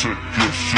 shake your shit.